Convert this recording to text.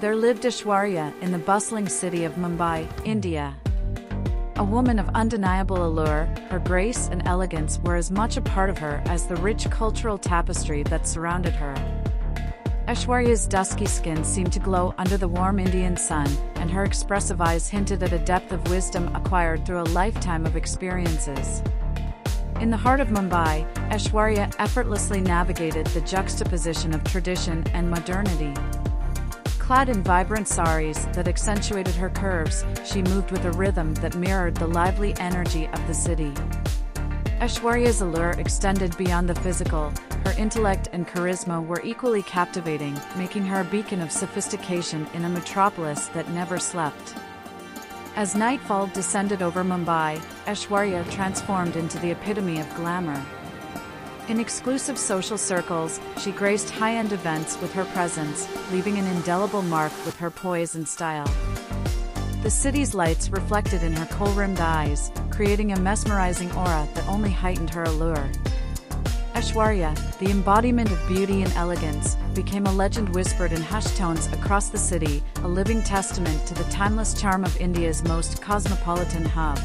there lived Aishwarya in the bustling city of Mumbai, India. A woman of undeniable allure, her grace and elegance were as much a part of her as the rich cultural tapestry that surrounded her. Aishwarya's dusky skin seemed to glow under the warm Indian sun, and her expressive eyes hinted at a depth of wisdom acquired through a lifetime of experiences. In the heart of Mumbai, Aishwarya effortlessly navigated the juxtaposition of tradition and modernity. Clad in vibrant saris that accentuated her curves, she moved with a rhythm that mirrored the lively energy of the city. Aishwarya's allure extended beyond the physical, her intellect and charisma were equally captivating, making her a beacon of sophistication in a metropolis that never slept. As nightfall descended over Mumbai, Aishwarya transformed into the epitome of glamour. In exclusive social circles, she graced high-end events with her presence, leaving an indelible mark with her poise and style. The city's lights reflected in her kohl-rimmed eyes, creating a mesmerizing aura that only heightened her allure. Aishwarya, the embodiment of beauty and elegance, became a legend whispered in hushed tones across the city, a living testament to the timeless charm of India's most cosmopolitan hub.